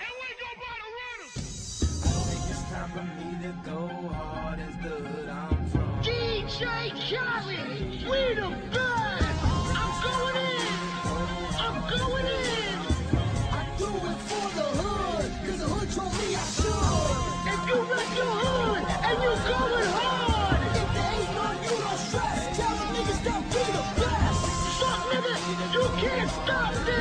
And we gon' buy the runners. I think it's time for me to go hard as the hood I'm from. DJ Khaled, we the best. I'm going in. I'm going in. I do it for the hood, cause the hood told me I should. If you rep your hood and you going hard, If there ain't none, you don't stress. Tell the niggas that we the best. fuck nigga, you can't stop this.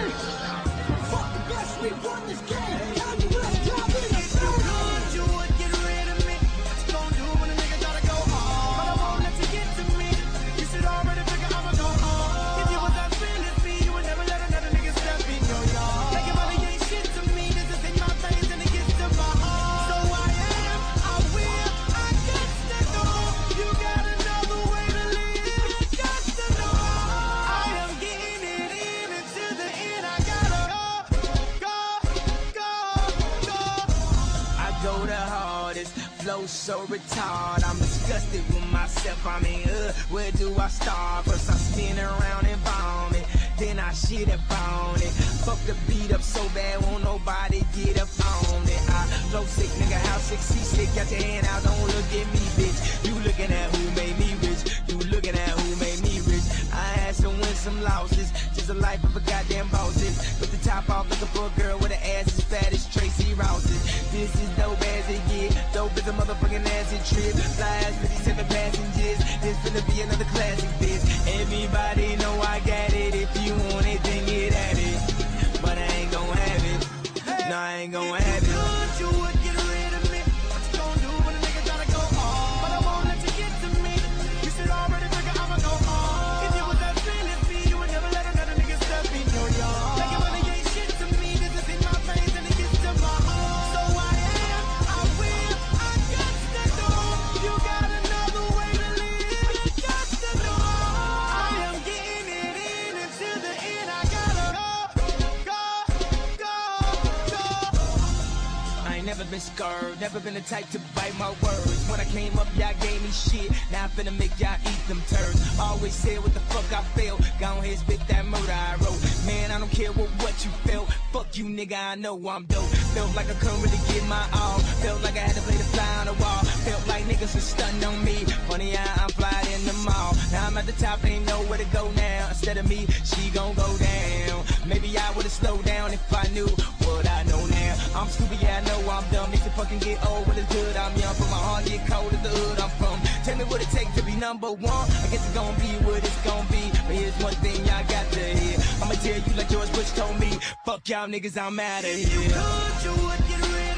Flow so retarded. I'm disgusted with myself. I mean, uh, where do I start? First I spin around and vomit, then I shit up on it. Fuck the beat up so bad, won't nobody get up on it. I flow sick, nigga, how sick, see sick. Got your hand out, don't look at me, bitch. You looking at who made me rich? You looking at who made me rich? I had some wins, some losses. Just a life of a goddamn bosses. Put the top off, looking for a girl with an ass as fat as Tracee Ross's. This is dope. Dope as a motherfucking acid trip. Fly as 57 passengers. This finna be another classic, been scared, never been the type to bite my words. When I came up, y'all gave me shit. Now I'm finna make y'all eat them turds. Always said what the fuck I felt. Go ahead, spit that murder I wrote. Man, I don't care what, what you felt. Fuck you, nigga, I know I'm dope. Felt like I couldn't really get my all. Felt like I had to play the fly on the wall. Felt like niggas was stunting on me. Funny how I'm flying in the mall. Now I'm at the top, ain't nowhere to go now. Instead of me, she gon' go down. Maybe I would've slowed down if I knew I'm stupid, yeah, I know I'm dumb. Need to fucking get old when it's good. I'm young, but my heart get cold as the hood I'm from. Tell me what it takes to be number one. I guess it's gonna be what it's gonna be. But here's one thing y'all got to hear. I'ma tell you like George Bush told me. Fuck y'all niggas, I'm outta here. Could you would